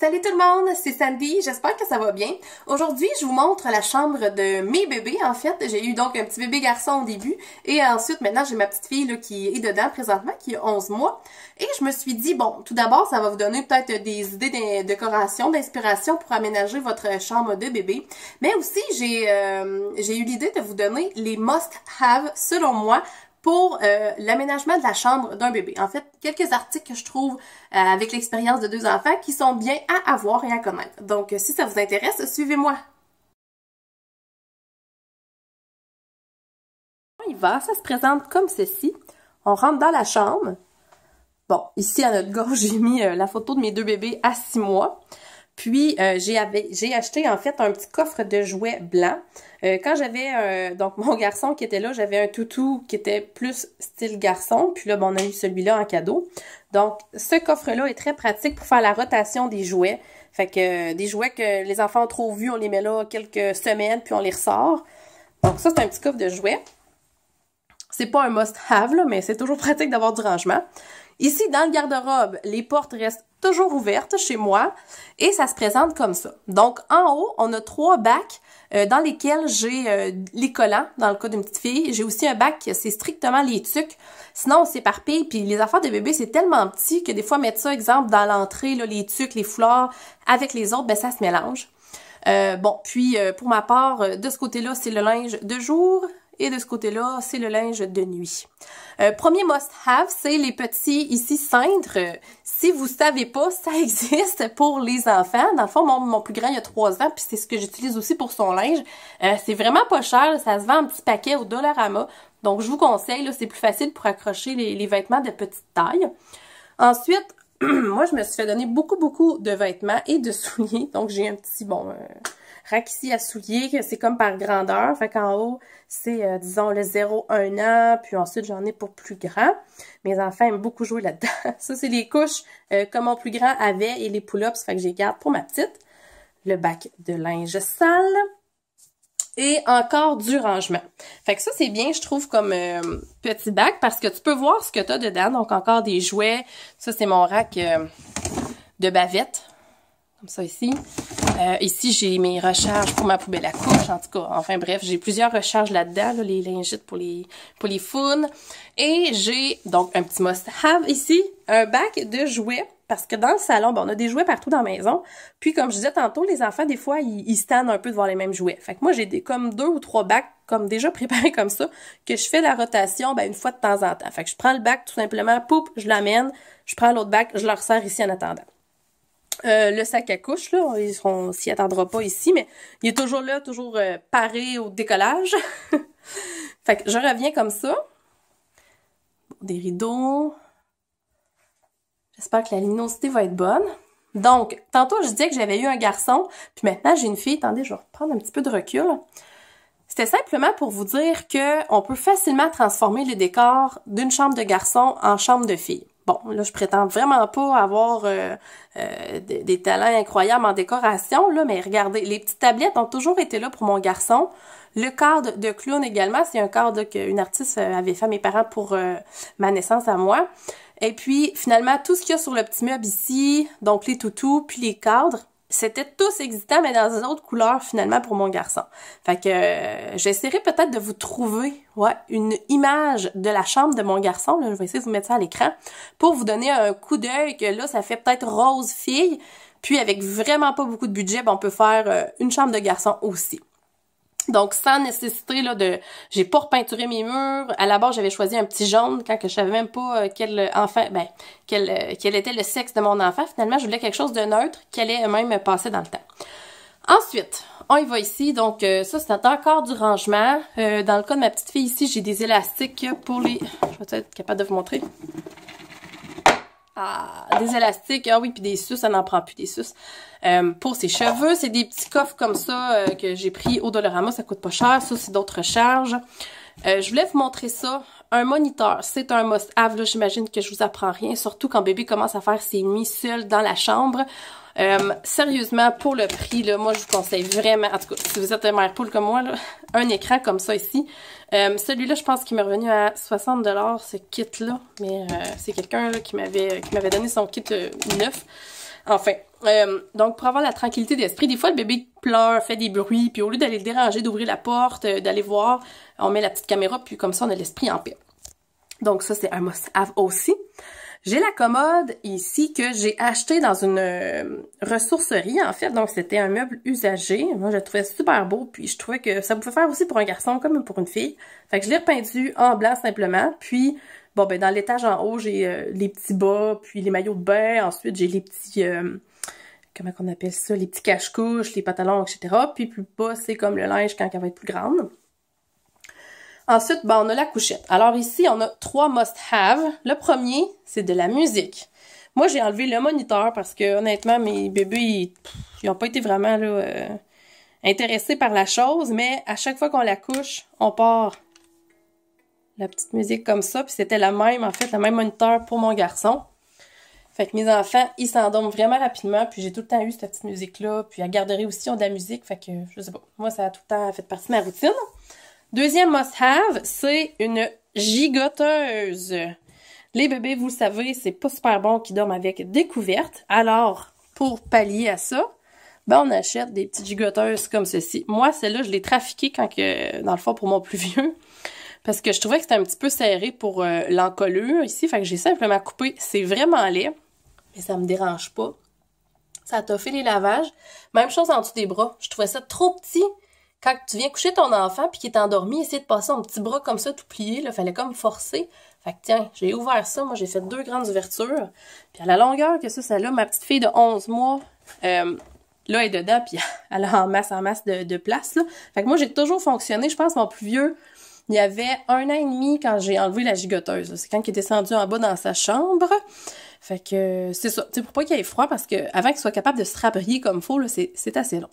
Salut tout le monde, c'est Sandy, j'espère que ça va bien. Aujourd'hui, je vous montre la chambre de mes bébés en fait. J'ai eu donc un petit bébé garçon au début et ensuite maintenant j'ai ma petite fille là, qui est dedans présentement, qui a 11 mois. Et je me suis dit, bon, tout d'abord, ça va vous donner peut-être des idées de décoration, d'inspiration pour aménager votre chambre de bébé. Mais aussi, j'ai euh, eu l'idée de vous donner les must-have selon moi pour euh, l'aménagement de la chambre d'un bébé. En fait, quelques articles que je trouve euh, avec l'expérience de deux enfants qui sont bien à avoir et à connaître. Donc, si ça vous intéresse, suivez-moi. Il va, ça se présente comme ceci. On rentre dans la chambre. Bon, ici à notre gauche, j'ai mis euh, la photo de mes deux bébés à six mois. Puis euh, j'ai acheté en fait un petit coffre de jouets blancs. Euh, quand j'avais euh, donc mon garçon qui était là, j'avais un toutou qui était plus style garçon. Puis là, bon, on a eu celui-là en cadeau. Donc ce coffre-là est très pratique pour faire la rotation des jouets. Fait que des jouets que les enfants ont trop vus, on les met là quelques semaines, puis on les ressort. Donc ça, c'est un petit coffre de jouets. C'est pas un must-have, là, mais c'est toujours pratique d'avoir du rangement. Ici, dans le garde-robe, les portes restent toujours ouvertes chez moi et ça se présente comme ça. Donc, en haut, on a trois bacs euh, dans lesquels j'ai euh, les collants, dans le cas d'une petite fille. J'ai aussi un bac, c'est strictement les tucs. Sinon, on s'éparpille, puis les affaires de bébé, c'est tellement petit que des fois, mettre ça, exemple, dans l'entrée, les tucs, les foulards, avec les autres, ben ça se mélange. Euh, bon, puis pour ma part, de ce côté-là, c'est le linge de jour, et de ce côté-là, c'est le linge de nuit. Euh, premier must-have, c'est les petits ici cintres. Si vous savez pas, ça existe pour les enfants. Dans le fond, mon, plus grand, il a 3 ans, puis c'est ce que j'utilise aussi pour son linge. Euh, c'est vraiment pas cher, ça se vend en petit paquet au Dollarama. Donc, je vous conseille, c'est plus facile pour accrocher les, les vêtements de petite taille. Ensuite, moi, je me suis fait donner beaucoup, beaucoup de vêtements et de souliers. Donc, j'ai un petit, bon, euh, ici à souliers, c'est comme par grandeur. Fait qu'en haut, c'est, euh, disons, le 0-1 an, puis ensuite, j'en ai pour plus grand. Mes enfants aiment beaucoup jouer là-dedans. Ça, c'est les couches euh, que mon plus grand avait et les pull-ups, fait que j'ai garde pour ma petite. Le bac de linge sale. Et encore du rangement. Fait que ça, c'est bien, je trouve, comme euh, petit bac, parce que tu peux voir ce que tu as dedans. Donc, encore des jouets. Ça, c'est mon rack de bavettes. Comme ça ici. Euh, ici, j'ai mes recharges pour ma poubelle à couche, en tout cas. Enfin bref, j'ai plusieurs recharges là-dedans, les lingettes pour les pour les founes. Et j'ai donc un petit must-have ici, un bac de jouets. Parce que dans le salon, on a des jouets partout dans la maison. Puis comme je disais tantôt, les enfants, des fois, ils, ils standent un peu de voir les mêmes jouets. Fait que moi, j'ai des comme deux ou trois bacs comme déjà préparés comme ça, que je fais la rotation ben, une fois de temps en temps. Fait que je prends le bac tout simplement, poup, je l'amène, je prends l'autre bac, je le resserre ici en attendant. Euh, le sac à couche, là, on s'y attendra pas ici, mais il est toujours là, toujours euh, paré au décollage. fait que je reviens comme ça. Des rideaux. J'espère que la luminosité va être bonne. Donc, tantôt, je disais que j'avais eu un garçon, puis maintenant, j'ai une fille. Attendez, je vais prendre un petit peu de recul. C'était simplement pour vous dire que on peut facilement transformer le décor d'une chambre de garçon en chambre de fille. Bon, là, je prétends vraiment pas avoir euh, euh, des, talents incroyables en décoration, là, mais regardez, les petites tablettes ont toujours été là pour mon garçon. Le cadre de clown également, c'est un cadre qu'une artiste avait fait à mes parents pour euh, ma naissance à moi. Et puis, finalement, tout ce qu'il y a sur le petit meuble ici, donc les toutous, puis les cadres, c'était tous existants, mais dans une autre couleur finalement pour mon garçon. Fait que euh, j'essaierai peut-être de vous trouver ouais, une image de la chambre de mon garçon. Je vais essayer de vous mettre ça à l'écran pour vous donner un coup d'œil que là, ça fait peut-être rose fille. Puis avec vraiment pas beaucoup de budget, ben, on peut faire euh, une chambre de garçon aussi. Donc, sans nécessiter là, de... J'ai pas repeinturé mes murs. À la base, j'avais choisi un petit jaune quand que je savais même pas euh, quel enfant... Ben, quel, euh, quel était le sexe de mon enfant. Finalement, je voulais quelque chose de neutre qui allait même passer dans le temps. Ensuite, on y va ici. Donc, euh, ça, c'est encore du rangement. dans le cas de ma petite fille ici, j'ai des élastiques pour les... Je vais être capable de vous montrer. Ah, des élastiques. Ah oui, puis des suces, ça n'en prend plus des suces. Euh, pour ses cheveux, c'est des petits coffres comme ça euh, que j'ai pris au Dollarama, ça coûte pas cher. Ça, c'est d'autres charges. Euh, je voulais vous montrer ça. Un moniteur, c'est un must-have. J'imagine que je vous apprends rien, surtout quand bébé commence à faire ses nuits seul dans la chambre. Euh, sérieusement, pour le prix, là, moi, je vous conseille vraiment, en tout cas, si vous êtes un mère poule comme moi, un écran comme ça ici. Euh, Celui-là, je pense qu'il m'est revenu à 60$, ce kit-là. Mais euh, c'est quelqu'un qui m'avait donné son kit neuf. Enfin, Euh, donc, pour avoir la tranquillité d'esprit, des fois, le bébé pleure, fait des bruits, puis au lieu d'aller le déranger, d'ouvrir la porte, d'aller voir, on met la petite caméra, puis comme ça, on a l'esprit en paix. Donc, ça, c'est un must-have aussi. J'ai la commode ici que j'ai acheté dans une euh, ressourcerie, en fait. Donc, c'était un meuble usagé. Moi, je le trouvais super beau, puis je trouvais que ça pouvait faire aussi pour un garçon comme pour une fille. Fait que je l'ai repeintu en blanc simplement, puis Bon, ben dans l'étage en haut, j'ai euh, les petits bas, puis les maillots de bain. Ensuite, j'ai les petits... Euh, comment qu'on appelle ça? Les petits cache-couches, les pantalons, etc. Puis plus bas, c'est comme le linge quand elle va être plus grande. Ensuite, ben, on a la couchette. Alors ici, on a trois must-have. Le premier, c'est de la musique. Moi, j'ai enlevé le moniteur parce que honnêtement, mes bébés, ils n'ont pas été vraiment là, euh, intéressés par la chose, mais à chaque fois qu'on la couche, on part la petite musique comme ça. Puis c'était la même, en fait, la même moniteur pour mon garçon. Fait que mes enfants, ils s'endorment vraiment rapidement. Puis j'ai tout le temps eu cette petite musique-là. Puis à garderie aussi, on a de la musique. Fait que, je sais pas, moi, ça a tout le temps fait partie de ma routine. Deuxième must-have, c'est une gigoteuse. Les bébés, vous le savez, c'est pas super bon qu'ils dorment avec découverte. Alors, pour pallier à ça, ben on achète des petites gigoteuses comme ceci. Moi, celle-là, je l'ai trafiquée quand que, dans le fond, pour mon plus vieux parce que je trouvais que c'était un petit peu serré pour euh, l'encolure ici, fait que j'ai simplement coupé. C'est vraiment laid, mais ça me dérange pas. Ça t'a fait les lavages. Même chose en dessous des bras. Je trouvais ça trop petit. Quand tu viens coucher ton enfant puis qu'il est endormi, essayer de passer un petit bras comme ça tout plié, là, fallait comme forcer. Fait que tiens, j'ai ouvert ça, moi j'ai fait deux grandes ouvertures. Puis à la longueur que ça, ça là, ma petite fille de 11 mois, euh, là, est dedans, puis elle a en masse en masse de, place. Fait que moi, j'ai toujours fonctionné. Je pense mon plus vieux, il y avait un an et demi quand j'ai enlevé la gigoteuse. C'est quand il est descendu en bas dans sa chambre. Fait que c'est ça. C'est pour pas qu'il ait froid parce que avant qu'il soit capable de se rabrier comme faut, c'est assez long.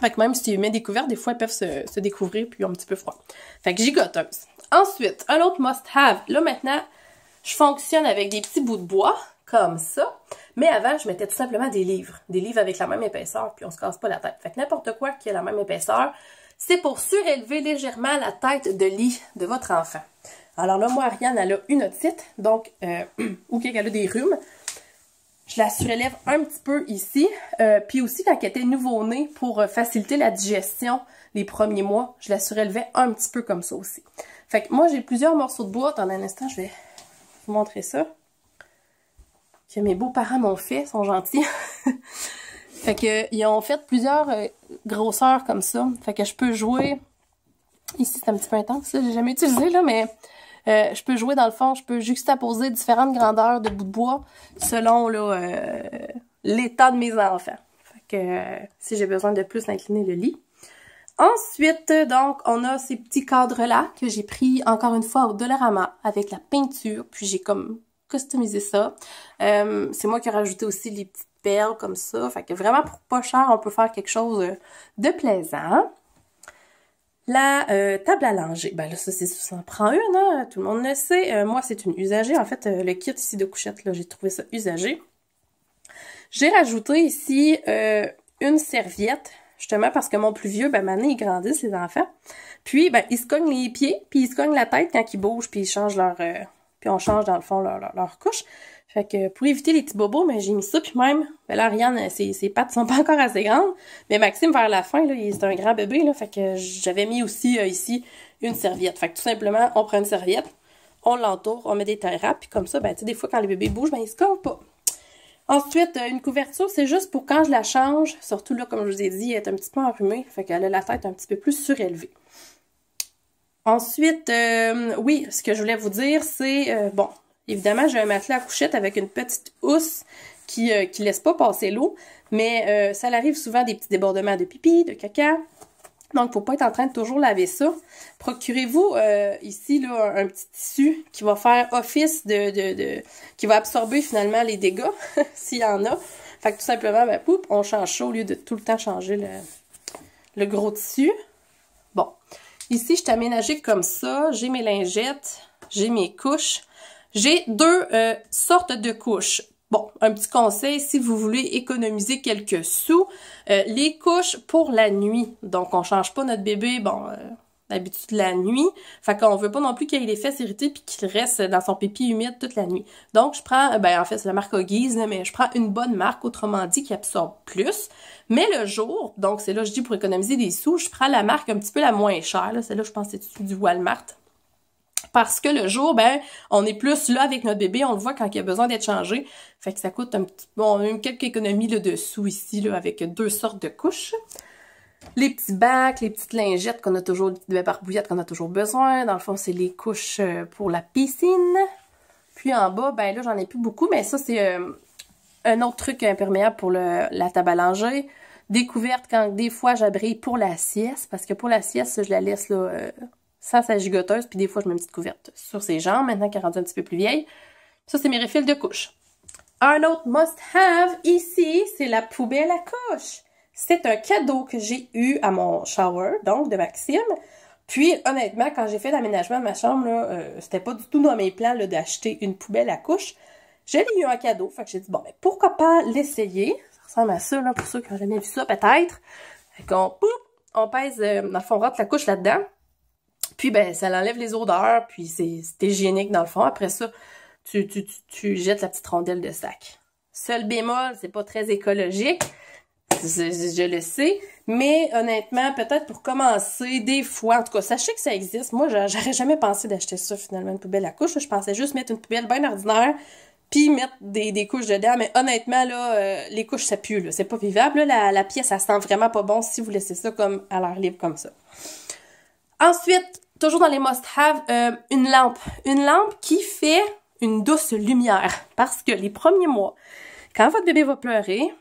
Fait que même si tu mets des couvertes, des fois, ils peuvent se, se découvrir puis un petit peu froid. Fait que gigoteuse. Ensuite, un autre must-have. Là, maintenant, je fonctionne avec des petits bouts de bois, comme ça. Mais avant, je mettais tout simplement des livres. Des livres avec la même épaisseur, puis on se casse pas la tête. Fait que n'importe quoi qui a la même épaisseur, c'est pour surélever légèrement la tête de lit de votre enfant. Alors là, moi, Ariane, elle a une otite, donc, euh, ou qu'elle a des rhumes. Je la surélève un petit peu ici. Euh, puis aussi, quand elle était nouveau-née, pour euh, faciliter la digestion les premiers mois, je la surélevais un petit peu comme ça aussi. Fait que moi, j'ai plusieurs morceaux de bois. Dans un instant, je vais vous montrer ça. Que mes beaux-parents m'ont fait, sont gentils. Fait que ils ont fait plusieurs euh, grosseurs comme ça. Fait que je peux jouer. Ici, c'est un petit peu intense, j'ai jamais utilisé, là, mais euh, je peux jouer dans le fond, je peux juxtaposer différentes grandeurs de bouts de bois selon euh, l'état de mes enfants. Fait que si j'ai besoin de plus incliner le lit. Ensuite, donc, on a ces petits cadres-là que j'ai pris encore une fois au Dollarama avec la peinture, puis j'ai comme customisé ça. c'est moi qui ai rajouté aussi les petites perles comme ça. Fait que vraiment, pour pas cher, on peut faire quelque chose de plaisant. La euh, table à langer, ben là, ça, c'est ça en prend une, hein, tout le monde le sait. Euh, moi, c'est une usagée. En fait, euh, le kit ici de couchette, là, j'ai trouvé ça usagé. J'ai rajouté ici une serviette, justement parce que mon plus vieux, ben maintenant, ils grandissent, les enfants. Puis, ben, ils se cognent les pieds, puis ils se cognent la tête quand ils bougent, puis ils changent leur... puis on change, dans le fond, leur, leur couche. Fait que pour éviter les petits bobos, mais j'ai mis ça, puis même, ben là, Ariane, ses, ses pattes sont pas encore assez grandes, mais Maxime, vers la fin, là, c'est un grand bébé, là, fait que j'avais mis aussi euh, ici une serviette. Fait que tout simplement, on prend une serviette, on l'entoure, on met des tailles puis comme ça, ben, tu sais, des fois, quand les bébés bougent, ben, ils se collent pas. Ensuite, euh, une couverture, c'est juste pour quand je la change, surtout là, comme je vous ai dit, elle est un petit peu enrhumée, fait qu'elle a la tête un petit peu plus surélevée. Ensuite, euh, oui, ce que je voulais vous dire, c'est, bon, Évidemment, j'ai un matelas à couchette avec une petite housse qui ne euh, laisse pas passer l'eau, mais euh, ça arrive souvent des petits débordements de pipi, de caca. Donc, faut pas être en train de toujours laver ça. Procurez-vous euh, ici là, un, petit tissu qui va faire office de, qui va absorber finalement les dégâts, s'il y en a. Fait que tout simplement, ben, poup, on change ça au lieu de tout le temps changer le, le gros tissu. Bon. Ici, je t'ai aménagé comme ça. J'ai mes lingettes, j'ai mes couches. J'ai deux euh, sortes de couches. Bon, un petit conseil, si vous voulez économiser quelques sous, euh, les couches pour la nuit. Donc, on change pas notre bébé, bon, euh, d'habitude la nuit. Fait qu'on veut pas non plus qu'il ait les fesses irritées puis qu'il reste dans son pipi humide toute la nuit. Donc, je prends, ben en fait, c'est la marque Huggies, mais je prends une bonne marque, autrement dit, qui absorbe plus. Mais le jour, donc c'est là je dis pour économiser des sous, je prends la marque un petit peu la moins chère. Celle-là, je pense c'est du Walmart. Parce que le jour, ben, on est plus là avec notre bébé, on le voit quand il a besoin d'être changé. Fait que ça coûte un petit bon, même quelques économies là, dessous ici, là, avec deux sortes de couches. Les petits bacs, les petites lingettes qu'on a toujours, les barbouillettes qu'on a toujours besoin. Dans le fond, c'est les couches euh, pour la piscine. Puis en bas, ben là, j'en ai plus beaucoup, mais ça, c'est euh, un autre truc imperméable pour la table à langer. Découverte quand des fois j'abrille pour la sieste, parce que pour la sieste, je la laisse là, euh, sans sa gigoteuse, puis des fois je mets une petite couverte sur ses jambes, maintenant qu'elle est rendue un petit peu plus vieille. Ça, c'est mes refils de couches. Un autre must-have ici, c'est la poubelle à couches. C'est un cadeau que j'ai eu à mon shower, donc de Maxime. Puis, honnêtement, quand j'ai fait l'aménagement de ma chambre, là, euh, c'était pas du tout dans mes plans d'acheter une poubelle à couches. J'ai eu un cadeau, fait que j'ai dit, bon, ben, pourquoi pas l'essayer? Ça ressemble à ça, là, pour ceux qui ont jamais vu ça, peut-être. Fait qu'on, on pèse, euh, dans le fond, on rentre la couche là-dedans. Puis, ben, ça enlève les odeurs, puis c'est hygiénique, dans le fond. Après ça, tu, tu, tu, tu jettes la petite rondelle de sac. Seul bémol, c'est pas très écologique je, le sais. Mais honnêtement, peut-être pour commencer, des fois, en tout cas, sachez que ça existe. Moi, j'aurais jamais pensé d'acheter ça finalement, une poubelle à couches. Je pensais juste mettre une poubelle bien ordinaire, puis mettre des, couches dedans. Mais honnêtement, là, euh, les couches, ça pue. C'est pas vivable. La, pièce, ça sent vraiment pas bon si vous laissez ça comme à l'air libre comme ça. Ensuite, toujours dans les must-have, euh, une lampe. Une lampe qui fait une douce lumière. Parce que les premiers mois, quand votre bébé va pleurer,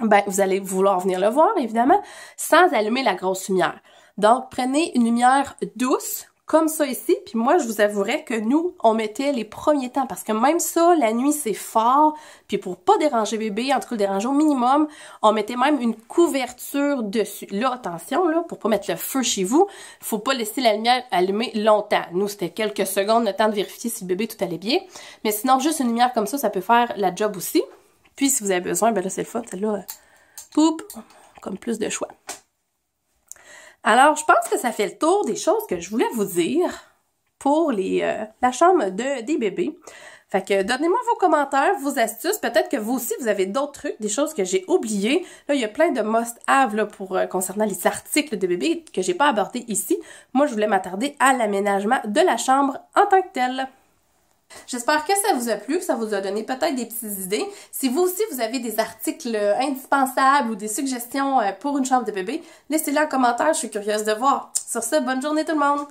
ben, vous allez vouloir venir le voir, évidemment, sans allumer la grosse lumière. Donc, prenez une lumière douce, comme ça ici, puis moi, je vous avouerais que nous, on mettait les premiers temps, parce que même ça, la nuit, c'est fort, puis pour pas déranger bébé, en tout cas déranger au minimum, on mettait même une couverture dessus. Là, attention, là, pour pas mettre le feu chez vous, faut pas laisser la lumière allumée longtemps. Nous, c'était quelques secondes, le temps de vérifier si le bébé tout allait bien, mais sinon, juste une lumière comme ça, ça peut faire la job aussi. Puis, si vous avez besoin, ben là, c'est le fun. Celle-là, euh, poup, comme plus de choix. Alors, je pense que ça fait le tour des choses que je voulais vous dire pour les, euh, la chambre de, des bébés. Fait que donnez-moi vos commentaires, vos astuces. Peut-être que vous aussi, vous avez d'autres trucs, des choses que j'ai oubliées. Là, il y a plein de must-have euh, concernant les articles de bébé que j'ai pas abordés ici. Moi, je voulais m'attarder à l'aménagement de la chambre en tant que telle. J'espère que ça vous a plu, que ça vous a donné peut-être des petites idées. Si vous aussi vous avez des articles indispensables ou des suggestions euh, pour une chambre de bébé, laissez-les en commentaire, je suis curieuse de voir. Sur ce, bonne journée tout le monde!